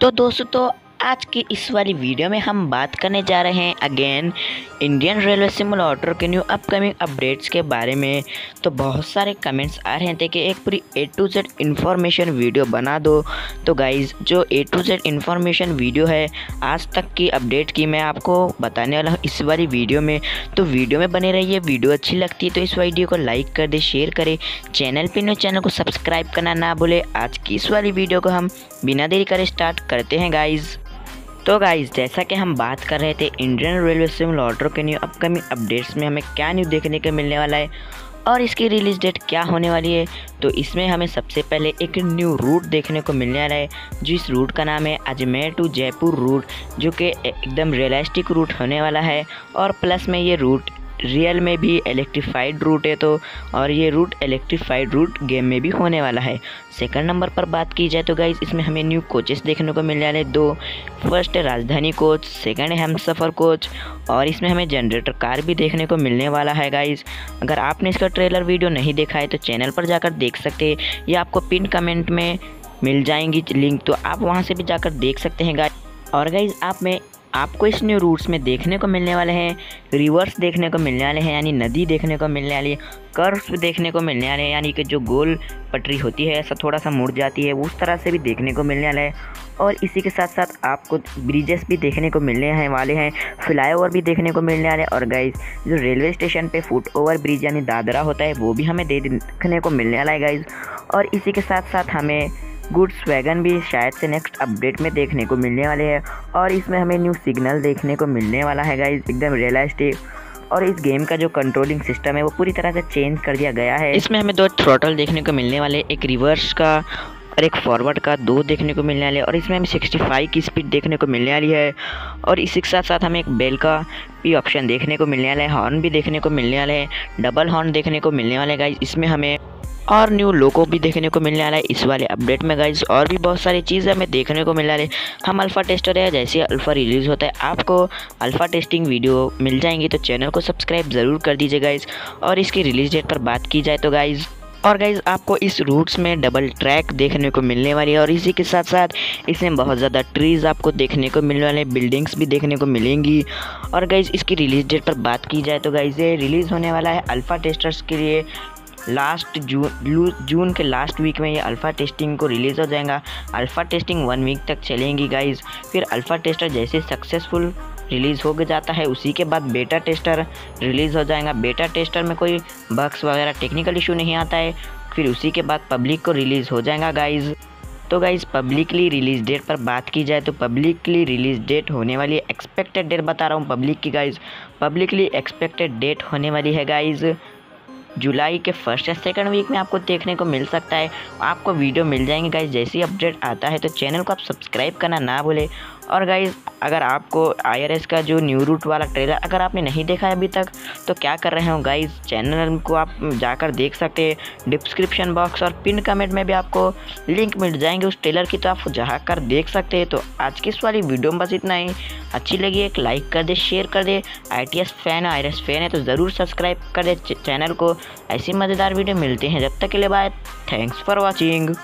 तो दोस्तों आज की इस वाली वीडियो में हम बात करने जा रहे हैं अगेन इंडियन रेलवे सिमुलेटर के न्यू अपकमिंग अपडेट्स के बारे में। तो बहुत सारे कमेंट्स आ रहे थे कि एक पूरी A to Z information video बना दो। तो गाइज़ जो A to Z information video है, आज तक की अपडेट की मैं आपको बताने वाला हूँ इस वाली वीडियो में। तो वीडियो में बने रहिए वीडियो अच्छी लगती है तो इस वीडियो को लाइक कर दे शेयर करें। चैनल पर न्यू चैनल को सब्सक्राइब करना ना भूले। आज की इस वाली वीडियो को हम बिना देरी करे स्टार्ट करते हैं गाइज़ तो गाइज़ जैसा कि हम बात कर रहे थे इंडियन रेलवे सिमुलेटर के न्यू अपकमिंग अपडेट्स में हमें क्या न्यू देखने को मिलने वाला है और इसकी रिलीज़ डेट क्या होने वाली है तो इसमें हमें सबसे पहले एक न्यू रूट देखने को मिलने वाला है, जिस रूट का नाम है अजमेर टू जयपुर रूट जो कि एकदम रियलिस्टिक रूट होने वाला है और प्लस में ये रूट रियल में भी इलेक्ट्रीफाइड रूट है तो और ये रूट इलेक्ट्रीफाइड रूट गेम में भी होने वाला है। सेकंड नंबर पर बात की जाए तो गाइज़ इसमें हमें न्यू कोचेस देखने को मिल रहे हैं। दो फ़र्स्ट है राजधानी कोच सेकंड है हम सफ़र कोच और इसमें हमें जनरेटर कार भी देखने को मिलने वाला है गाइज़ अगर आपने इसका ट्रेलर वीडियो नहीं देखा है तो चैनल पर जाकर देख सकते या आपको पिन कमेंट में मिल जाएँगी लिंक तो आप वहाँ से भी जाकर देख सकते हैं गाइज़ और गाइज़ आप में आपको इस न्यू रूट्स में देखने को मिलने वाले हैं रिवर्स देखने को मिलने वाले हैं, यानी नदी देखने को मिलने वाली है कर्व्स देखने को मिलने वाले हैं, यानी कि जो गोल पटरी होती है, ऐसा थोड़ा सा मुड़ जाती है, उस तरह से भी देखने को मिलने वाला है। और इसी के साथ साथ आपको ब्रिजेस भी देखने को मिलने हैं वाले हैं फ्लाई ओवर भी देखने को मिलने वाले और गाइज़ जो रेलवे स्टेशन पे फुट ओवर ब्रिज यानी दादरा होता है, वो भी हमें देखने को मिलने वाला है गाइज़ और इसी के साथ साथ हमें गुड्स वैगन भी शायद से नेक्स्ट अपडेट में देखने को मिलने वाले हैं। और इसमें हमें न्यू सिग्नल देखने को मिलने वाला है गाइज़ एकदम रियलिस्टिक और इस गेम का जो कंट्रोलिंग सिस्टम है, वो पूरी तरह से चेंज कर दिया गया है। इसमें हमें दो थ्रोटल देखने को मिलने वाले, एक रिवर्स का और एक फॉरवर्ड का दो देखने को मिलने वाले। और इसमें हमें 65 की स्पीड देखने को मिलने वाली है। और इसी के साथ साथ हमें एक बेल का भी ऑप्शन देखने को मिलने वाला है हॉर्न भी देखने को मिलने वाले हैं डबल हॉर्न देखने को मिलने वाले गाइज़ इसमें हमें और न्यू लोगो भी देखने को मिलने वाला है। इस वाले अपडेट में गाइज़ और भी बहुत सारी चीज़ें हमें देखने को मिल रहा है। हम अल्फ़ा टेस्टर है, जैसे अल्फ़ा रिलीज़ होता है, आपको अल्फ़ा टेस्टिंग वीडियो मिल जाएँगी तो चैनल को सब्सक्राइब ज़रूर कर दीजिए गाइज़ और इसकी रिलीज़ डेट पर बात की जाए तो गाइज़ और गाइज़ आपको इस रूट्स में डबल ट्रैक देखने को मिलने वाली है, और इसी के साथ साथ इसमें बहुत ज़्यादा ट्रीज़ आपको देखने को मिलने वाले बिल्डिंग्स भी देखने को मिलेंगी। और गाइज़ इसकी रिलीज़ डेट पर बात की जाए तो गाइज़ ये रिलीज़ होने वाला है अल्फ़ा टेस्टर्स के लिए। लास्ट जून जून के लास्ट वीक में ये अल्फ़ा टेस्टिंग को रिलीज़ हो जाएगा। अल्फ़ा टेस्टिंग वन वीक तक चलेंगी गाइज़ फिर अल्फ़ा टेस्टर जैसे सक्सेसफुल रिलीज़ हो जाता है, उसी के बाद बेटा टेस्टर रिलीज़ हो जाएगा। बेटा टेस्टर में कोई बग्स वगैरह टेक्निकल इशू नहीं आता है। फिर उसी के बाद पब्लिक को रिलीज़ हो जाएगा गाइज़ तो गाइज़ पब्लिकली रिलीज़ डेट पर बात की जाए तो पब्लिकली रिलीज़ डेट होने वाली एक्सपेक्टेड डेट बता रहा हूँ पब्लिक की गाइज़ पब्लिकली एक्सपेक्टेड डेट होने वाली है गाइज़ जुलाई के फ़र्स्ट या सेकंड वीक में आपको देखने को मिल सकता है। आपको वीडियो मिल जाएँगे गाइज़ जैसी अपडेट आता है तो चैनल को आप सब्सक्राइब करना ना भूलें। और गाइज़ अगर आपको IRS का जो न्यू रूट वाला ट्रेलर अगर आपने नहीं देखा है अभी तक तो क्या कर रहे हो गाइज़ चैनल को आप जाकर देख सकते हैं। डिस्क्रिप्शन बॉक्स और पिन कमेंट में भी आपको लिंक मिल जाएँगे उस ट्रेलर की तो आप जहाँ कर देख सकते हैं। तो आज की इस वाली वीडियो में बस इतना ही। अच्छी लगी एक लाइक कर दे शेयर कर दे। आईटीएस फ़ैन आई फ़ैन है तो ज़रूर सब्सक्राइब कर दे चैनल को। ऐसी मज़ेदार वीडियो मिलते हैं। जब तक के लिए बाय थैंक्स फॉर वॉचिंग